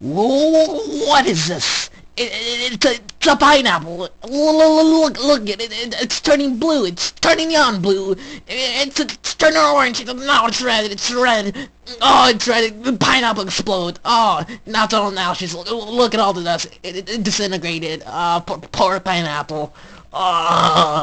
What is this? It, it, it's, a, it's a pineapple. Look, look, it, it, it's turning blue. It's turning neon blue. It's, it's turning orange. No, it's red. It's red. Oh, it's red. The pineapple explode. Oh, not all now. She's look at all the dust. It, it, it disintegrated. Uh, poor, poor pineapple. Oh.